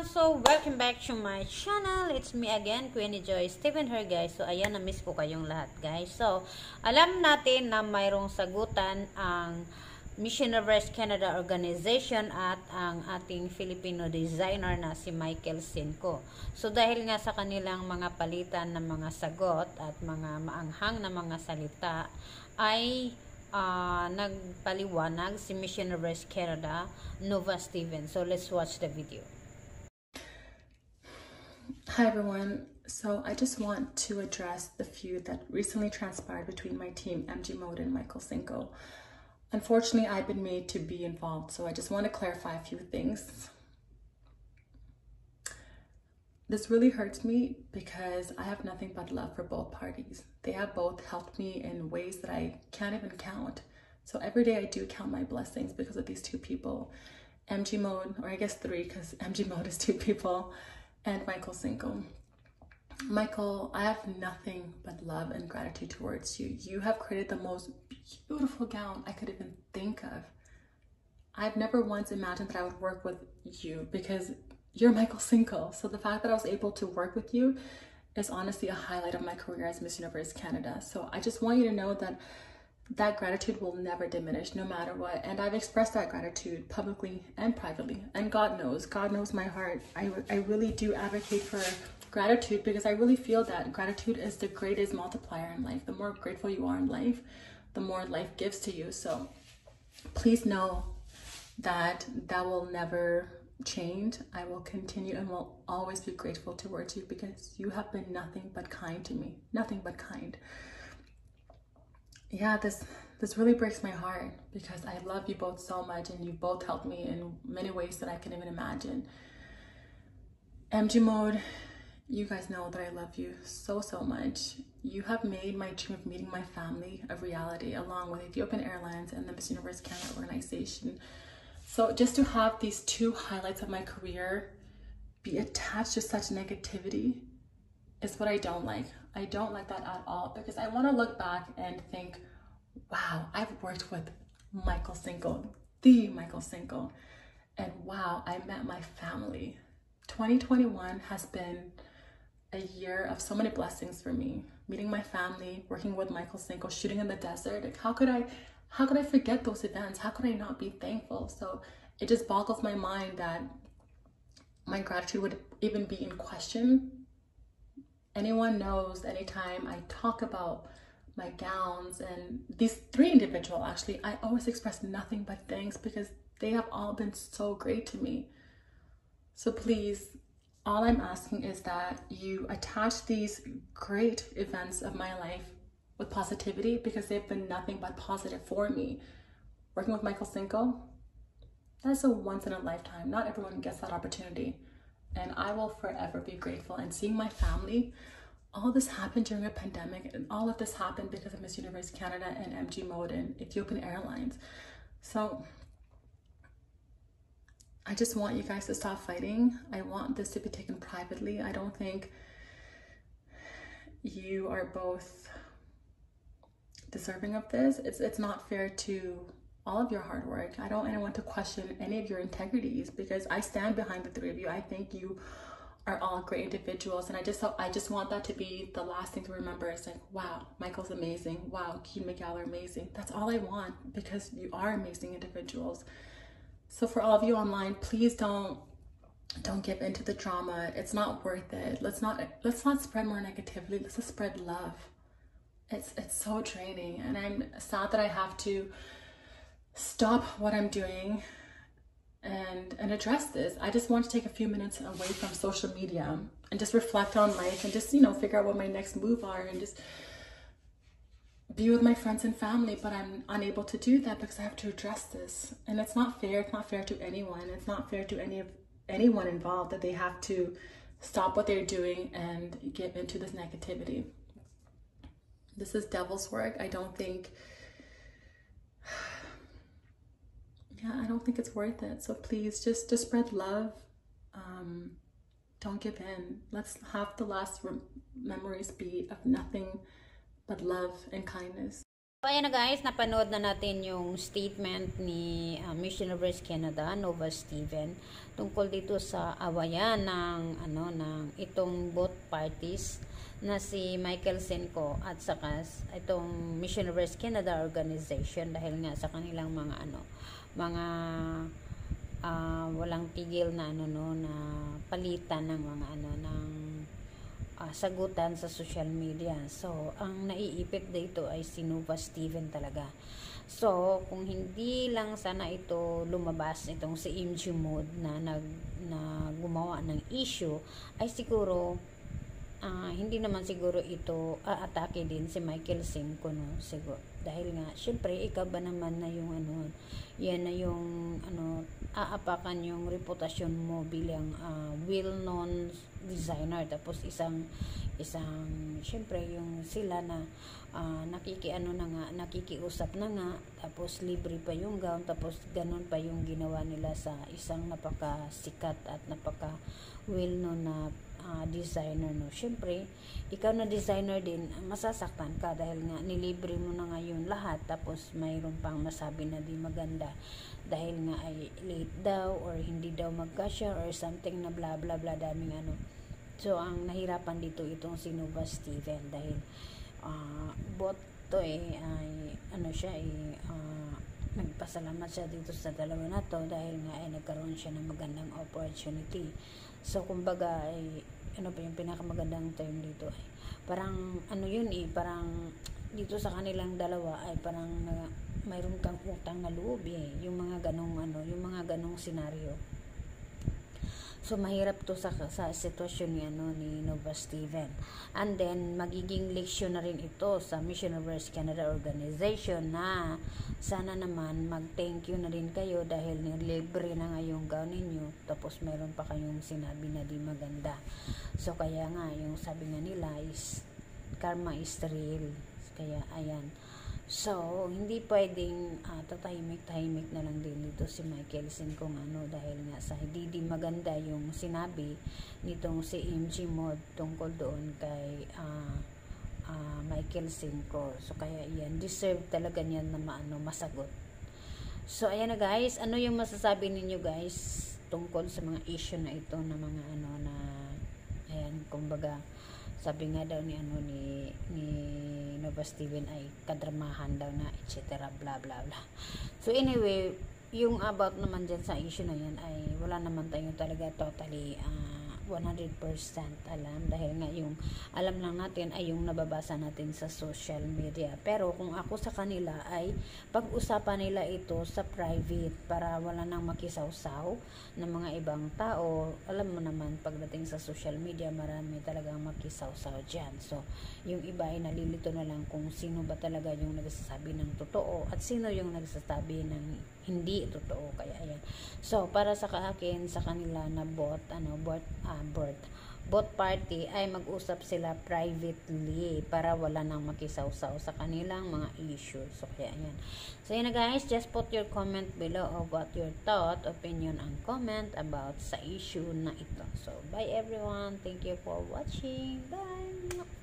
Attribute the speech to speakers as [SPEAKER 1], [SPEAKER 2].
[SPEAKER 1] to my channel. It's me again, Queenie Joy Stephen here guys. So ayan, na-miss ko kayong lahat guys. So alam natin na mayroong sagutan ang Miss Universe Canada Organization at ang ating Filipino designer na si Michael Sinco. So dahil nga sa kanilang mga palitan ng mga sagot at mga maanghang na mga salita ay uh, nagpaliwanag si Miss Universe Canada Nova Steven. So let's watch the video.
[SPEAKER 2] Hi everyone. So I just want to address the feud that recently transpired between my team, MG Mode and Michael Cinco. Unfortunately, I've been made to be involved, so I just want to clarify a few things. This really hurts me because I have nothing but love for both parties. They have both helped me in ways that I can't even count. So every day I do count my blessings because of these two people. MG Mode, or I guess three because MG Mode is two people and Michael Cinco. Michael, I have nothing but love and gratitude towards you. You have created the most beautiful gown I could even think of. I've never once imagined that I would work with you because you're Michael Cinco. So the fact that I was able to work with you is honestly a highlight of my career as Miss Universe Canada. So I just want you to know that that gratitude will never diminish no matter what. And I've expressed that gratitude publicly and privately. And God knows, God knows my heart. I, I really do advocate for gratitude because I really feel that gratitude is the greatest multiplier in life. The more grateful you are in life, the more life gives to you. So please know that that will never change. I will continue and will always be grateful towards you because you have been nothing but kind to me. Nothing but kind yeah, this this really breaks my heart because I love you both so much and you both helped me in many ways that I can even imagine. MG Mode, you guys know that I love you so, so much. You have made my dream of meeting my family a reality along with Ethiopian Airlines and the Miss Universe Canada organization. So just to have these two highlights of my career be attached to such negativity is what I don't like. I don't like that at all because I want to look back and think, wow, I've worked with Michael Cinco, the Michael Cinco, and wow, I met my family. 2021 has been a year of so many blessings for me. Meeting my family, working with Michael Cinco, shooting in the desert. Like how could I how could I forget those events? How could I not be thankful? So it just boggles my mind that my gratitude would even be in question anyone knows anytime I talk about my gowns and these three individual actually I always express nothing but thanks because they have all been so great to me. So please all I'm asking is that you attach these great events of my life with positivity because they've been nothing but positive for me. Working with Michael Cinco that's a once in a lifetime. Not everyone gets that opportunity and I will forever be grateful. And seeing my family, all this happened during a pandemic, and all of this happened because of Miss Universe Canada and MG Mode and Ethiopian Airlines. So I just want you guys to stop fighting. I want this to be taken privately. I don't think you are both deserving of this. It's it's not fair to all of your hard work. I don't want to question any of your integrities because I stand behind the three of you. I think you are all great individuals and I just I just want that to be the last thing to remember. It's like wow Michael's amazing. Wow McGall are amazing. That's all I want because you are amazing individuals. So for all of you online please don't don't give into the drama. It's not worth it. Let's not let's not spread more negativity. Let's just spread love. It's it's so draining and I'm sad that I have to stop what I'm doing and and address this. I just want to take a few minutes away from social media and just reflect on life and just, you know, figure out what my next move are and just be with my friends and family, but I'm unable to do that because I have to address this. And it's not fair. It's not fair to anyone. It's not fair to any of anyone involved that they have to stop what they're doing and give into this negativity. This is devil's work. I don't think yeah, I don't think it's worth it. So please just to spread love. Um, don't give in. Let's have the last memories be of nothing but love and kindness.
[SPEAKER 1] So, ayan na guys, napanood na natin yung statement ni uh, Miss Universe Canada, Nova Steven, tungkol dito sa awayan ng, ano, ng itong both parties na si Michael Cinco at saka itong Miss Universe Canada organization dahil nga sa kanilang mga ano, mga uh, walang tigil na ano no na palitan ng mga ano ng uh, sagutan sa social media. So, ang naiipit dito ay si Nova Steven talaga. So, kung hindi lang sana ito lumabas itong si MG Mode na nag na gumawa ng issue ay siguro uh, hindi naman siguro ito aatake din si Michael Simco no siguro dahil nga syempre ikaw ba naman na yung ano yan na yung ano aapakan yung reputasyon mo bilang uh, well-known designer. Tapos isang isang syempre yung sila na uh, nakikiano na nga nakikiusap na nga tapos libre pa yung gown tapos ganun pa yung ginawa nila sa isang napaka sikat at napaka well-known na uh, designer no? Syempre ikaw na designer din masasaktan ka dahil nga nilibre mo na ngayon lahat tapos mayroon pang masabi na di maganda dahil nga ay late daw or hindi daw magkasya or something na bla bla bla daming ano. So ang nahirapan dito itong si Nova Steven dahil uh, bot to eh ay ano siya eh uh, nagpasalamat siya dito sa dalawa na to dahil nga ay nagkaroon siya ng magandang opportunity So, kumbaga, ay, ano ba yung pinakamagandang term dito? Ay, parang, ano yun eh, parang, dito sa kanilang dalawa ay parang na, mayroon kang utang na loob eh. Yung mga ganong, ano, yung mga ganong senaryo. So, mahirap to sa, sa sitwasyon ni, ano, ni Nova Steven. And then, magiging leksyon na rin ito sa Miss Universe Canada Organization na sana naman mag-thank you na rin kayo dahil libre na nga yung gown ninyo. Tapos, meron pa kayong sinabi na di maganda. So, kaya nga, yung sabi nga nila is karma is real. Kaya, ayan. So, hindi pwedeng uh, tatahimik-tahimik na lang din dito si Michael Sin kung ano dahil nga sa hindi di maganda yung sinabi nitong si MG Mod tungkol doon kay uh, uh, Michael Cinco. So, kaya yan, deserve talaga niyan na maano, masagot. So, ayan na guys, ano yung masasabi ninyo guys tungkol sa mga issue na ito na mga ano na ayan, kumbaga sabi nga daw ni ano ni ni Nova Steven ay kadramahan daw na etc bla bla bla. So anyway yung about naman dyan sa issue na yan ay wala naman tayo talaga totally uh, 100% alam dahil nga yung alam lang natin ay yung nababasa natin sa social media. Pero kung ako sa kanila ay pag-usapan nila ito sa private para wala nang makisawsaw ng mga ibang tao. Alam mo naman pagdating sa social media marami talagang makisawsaw dyan. So yung iba ay nalilito na lang kung sino ba talaga yung nagsasabi ng totoo at sino yung nagsasabi ng hindi totoo kaya ayan so para sa akin sa kanila na bot ano bot uh, bot both party ay mag-usap sila privately para wala nang makisawsaw sa kanilang mga issues. So, kaya yan. So, yun guys. Just put your comment below of what your thought, opinion, and comment about sa issue na ito. So, bye everyone. Thank you for watching. Bye!